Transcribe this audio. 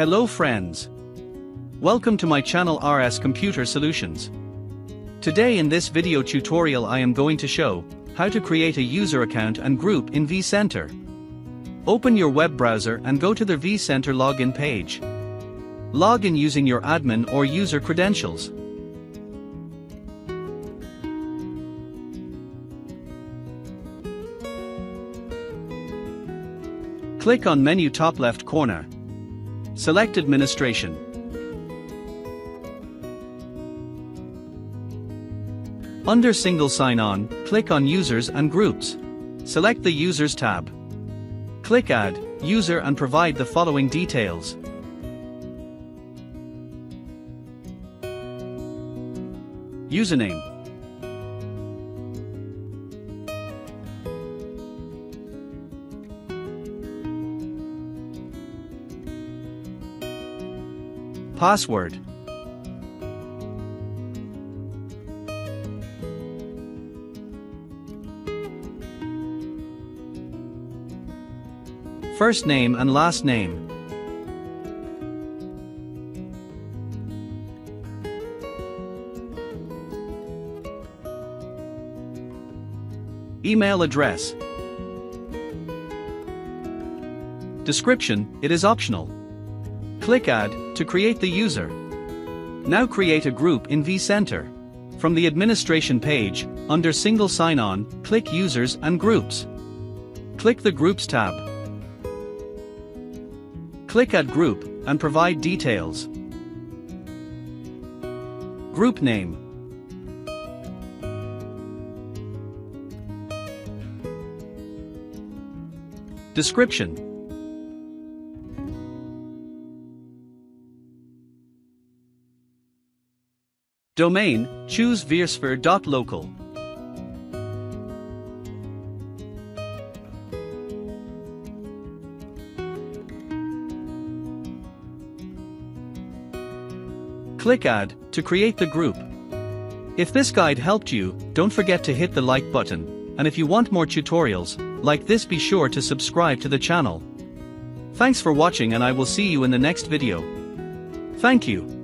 Hello friends. Welcome to my channel RS Computer Solutions. Today in this video tutorial I am going to show how to create a user account and group in vCenter. Open your web browser and go to the vCenter login page. Log in using your admin or user credentials. Click on menu top left corner. Select Administration. Under Single Sign-On, click on Users and Groups. Select the Users tab. Click Add User and provide the following details. Username Password. First name and last name. Email address. Description, it is optional. Click Add to create the user. Now create a group in vCenter. From the administration page, under Single Sign-On, click Users and Groups. Click the Groups tab. Click Add Group and provide details. Group name. Description Domain, choose vSphere.local. Click Add to create the group. If this guide helped you, don't forget to hit the like button, and if you want more tutorials, like this be sure to subscribe to the channel. Thanks for watching and I will see you in the next video. Thank you.